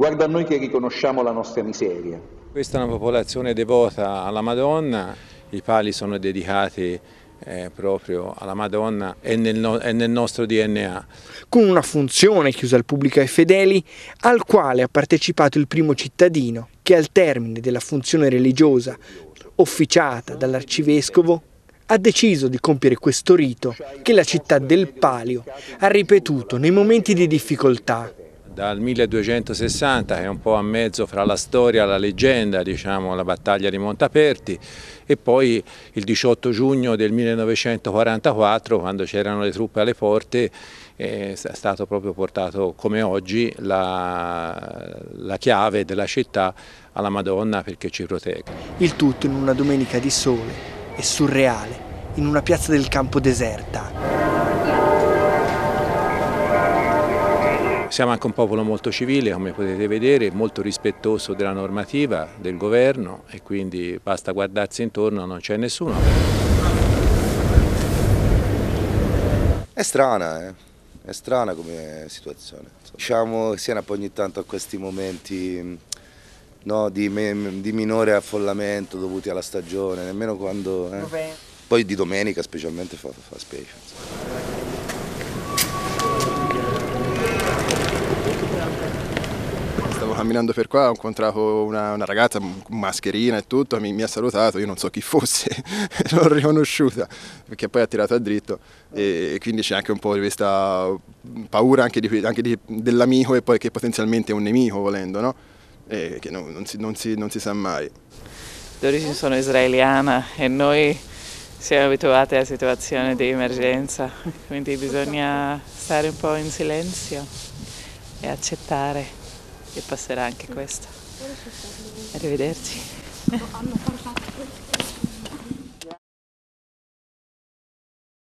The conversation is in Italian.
Guarda a noi che riconosciamo la nostra miseria. Questa è una popolazione devota alla Madonna, i pali sono dedicati eh, proprio alla Madonna e nel, no, è nel nostro DNA. Con una funzione chiusa al pubblico e ai fedeli, al quale ha partecipato il primo cittadino, che al termine della funzione religiosa officiata dall'arcivescovo ha deciso di compiere questo rito che la città del Palio ha ripetuto nei momenti di difficoltà dal 1260 che è un po' a mezzo fra la storia e la leggenda, diciamo la battaglia di Montaperti e poi il 18 giugno del 1944 quando c'erano le truppe alle porte è stato proprio portato come oggi la, la chiave della città alla Madonna perché ci protegge. Il tutto in una domenica di sole e surreale, in una piazza del campo deserta. Siamo anche un popolo molto civile, come potete vedere, molto rispettoso della normativa, del governo e quindi basta guardarsi intorno, non c'è nessuno. È strana, eh? è strana come situazione. Diciamo che siamo ogni tanto a questi momenti no, di, di, minore affollamento dovuti alla stagione, nemmeno quando... Eh? Poi di domenica specialmente fa, fa specie. Camminando per qua ho incontrato una, una ragazza, mascherina e tutto, mi, mi, ha salutato, io non so chi fosse, l'ho riconosciuta perché poi ha tirato a dritto e, e quindi c'è anche un po' di questa paura anche, di, anche di, dell'amico e poi che potenzialmente è un nemico volendo, no? E che no, non, si, non, si, non si sa mai. D'origine sono israeliana e noi siamo abituati a situazioni di emergenza, quindi bisogna stare un po' in silenzio e accettare e passerà anche questo. Arrivederci.